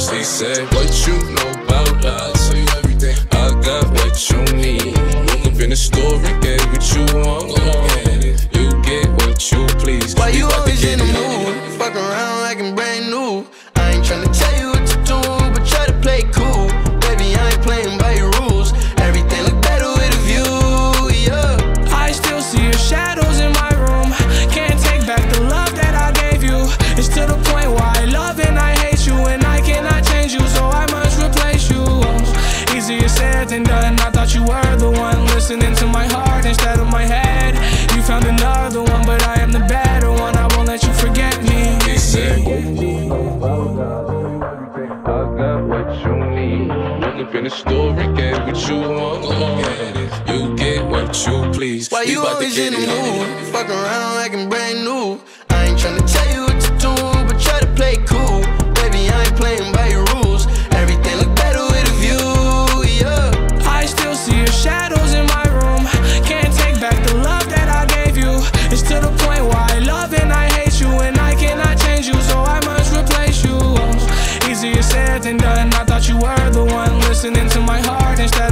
She said, What you know about us? Tell you everything. I got what you need. Woke up in the store and get what you want. You get what you please. Why We you always in the mood? Fuck around like I'm brand new. I ain't tryna tell you Said than done. I thought you were the one listening to my heart instead of my head. You found another one, but I am the better one. I won't let you forget me. He said, I got what you need. Woke up in the store and get what you want. You get what you please. Why you always in the mood? Fuck around like I'm brand new. I ain't tryna tell you what to do, but try to play cool. Done. I thought you were the one listening to my heart instead